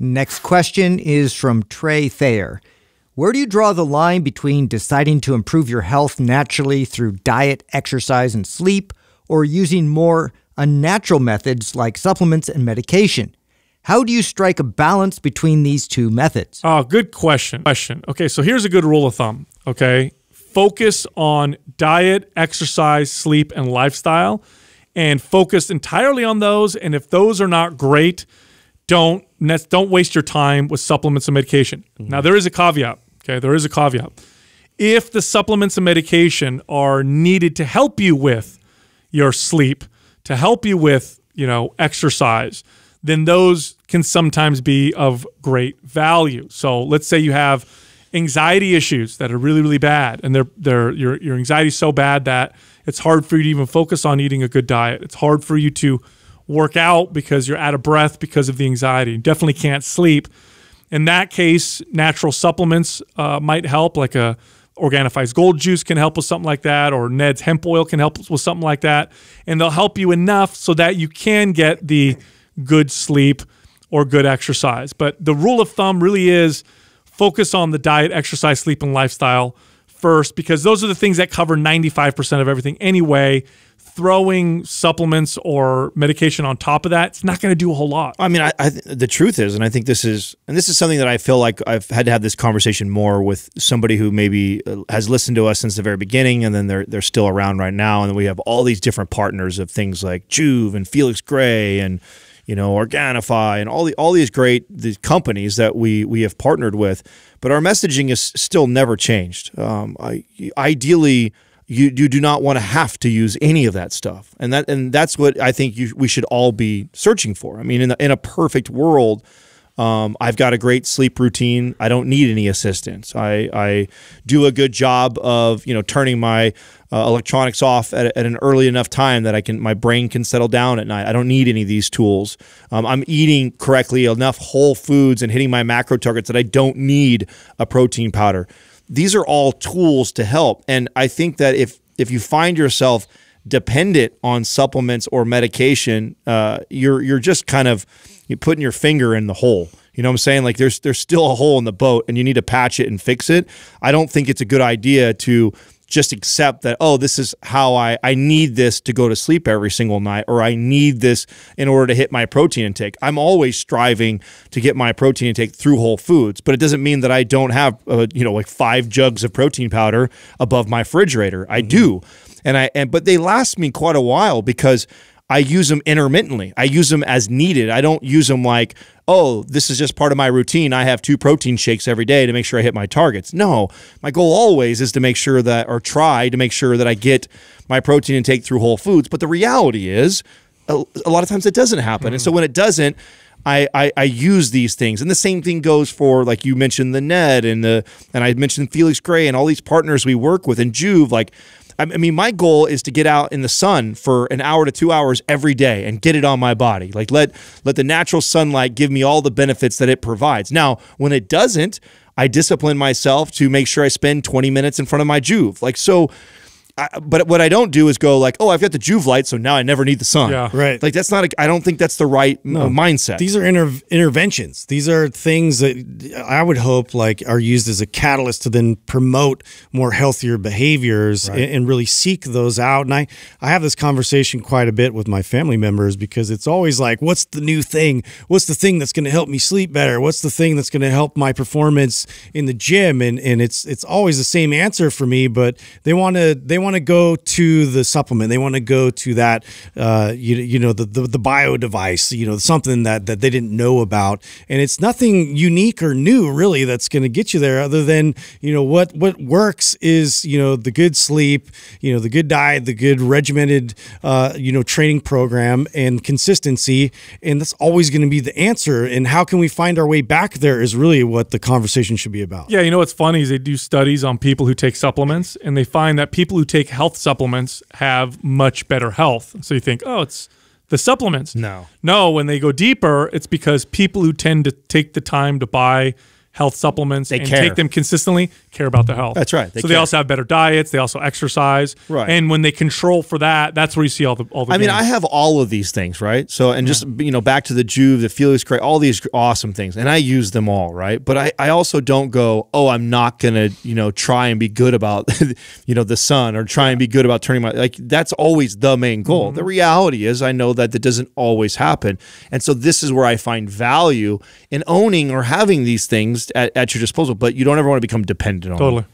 Next question is from Trey Thayer. Where do you draw the line between deciding to improve your health naturally through diet, exercise, and sleep, or using more unnatural methods like supplements and medication? How do you strike a balance between these two methods? Oh, good question. Question. Okay, so here's a good rule of thumb. Okay, focus on diet, exercise, sleep, and lifestyle, and focus entirely on those. And if those are not great, don't don't waste your time with supplements and medication. Mm-hmm. Now there is a caveat. Okay, there is a caveat. If the supplements and medication are needed to help you with your sleep, to help you with, you know, exercise, then those can sometimes be of great value. So let's say you have anxiety issues that are really, really bad, and they're they're your your anxiety is so bad that it's hard for you to even focus on eating a good diet. It's hard for you to work out because you're out of breath because of the anxiety. You definitely can't sleep in that case, natural supplements uh, might help, like a Organifi's Gold Juice can help with something like that, or Ned's Hemp Oil can help with something like that. And they'll help you enough so that you can get the good sleep or good exercise. But the rule of thumb really is focus on the diet, exercise, sleep, and lifestyle first, because those are the things that cover 95% of everything anyway throwing supplements or medication on top of that, it's not going to do a whole lot. I mean, I, I, the truth is, and I think this is, and this is something that I feel like I've had to have this conversation more with somebody who maybe uh, has listened to us since the very beginning, and then they're they're still around right now, and we have all these different partners of things like Joovv and Felix Gray and you know Organifi and all the all these great these companies that we we have partnered with, but our messaging is still never changed. Um, I, ideally you you do not want to have to use any of that stuff, and that and that's what I think you, we should all be searching for. I mean, in, the, in a perfect world, um, I've got a great sleep routine. I don't need any assistance. I, I do a good job of you know turning my uh, electronics off at, at, an early enough time that I can my brain can settle down at night. I don't need any of these tools. Um, I'm eating correctly enough whole foods and hitting my macro targets that I don't need a protein powder these are all tools to help. And I think that if if you find yourself dependent on supplements or medication, uh, you're you're just kind of you're putting your finger in the hole. You know what I'm saying? Like there's there's still a hole in the boat and you need to patch it and fix it. I don't think it's a good idea to just accept that oh this is how I I need this to go to sleep every single night or I need this in order to hit my protein intake. I'm always striving to get my protein intake through whole foods, but it doesn't mean that I don't have uh, you know like 5 jugs of protein powder above my refrigerator. I mm-hmm. do. And I and but they last me quite a while because I use them intermittently. I use them as needed. I don't use them like, oh, this is just part of my routine. I have two protein shakes every day to make sure I hit my targets. No, my goal always is to make sure that, or try to make sure that I get my protein intake through whole foods. But the reality is, a, a lot of times it doesn't happen. Mm. And so when it doesn't, I, I, I, use these things. And the same thing goes for, like you mentioned, the Ned and the, and I mentioned Felix Gray and all these partners we work with and Joovv. Like, I mean, my goal is to get out in the sun for an hour to two hours every day and get it on my body. Like let let the natural sunlight give me all the benefits that it provides. Now, when it doesn't, I discipline myself to make sure I spend 20 minutes in front of my Joovv. Like so I, but what I don't do is go like, oh, I've got the Joovv light, so now I never need the sun. Yeah, right. Like that's not. I don't think that's the right no. uh, mindset. These are inter interventions. These are things that I would hope like are used as a catalyst to then promote more healthier behaviors right. and, and, really seek those out. And I I have this conversation quite a bit with my family members because it's always like, what's the new thing? What's the thing that's going to help me sleep better? What's the thing that's going to help my performance in the gym? And and it's it's always the same answer for me, but they want to they want want to go to the supplement. They want to go to that, uh, you, you know, the, the, the bio device, you know, something that, that they didn't know about. And it's nothing unique or new really that's going to get you there other than, you know, what, what works is, you know, the good sleep, you know, the good diet, the good regimented, uh, you know, training program and consistency. And that's always going to be the answer. And how can we find our way back there is really what the conversation should be about. Yeah. You know, what's funny is they do studies on people who take supplements and they find that people who take take health supplements have much better health. So you think, oh, it's the supplements. No. No, when they go deeper, it's because people who tend to take the time to buy health supplements They and care. take them consistently care about their health. That's right. They so they also have better diets. They also exercise. Right. And when they control for that, that's where you see all the all the. I mean. I have all of these things, right? So, and just you know, back to the Joovv, the Felix Gray, all these awesome things, and I use them all, right? But I, I also don't go, oh, I'm not gonna, you know, try and be good about, you know, the sun or try and be good about turning my like. That's always the main goal. Mm-hmm. The reality is, I know that that doesn't always happen, and so this is where I find value in owning or having these things at, at your disposal. But you don't ever want to become dependent on. totally.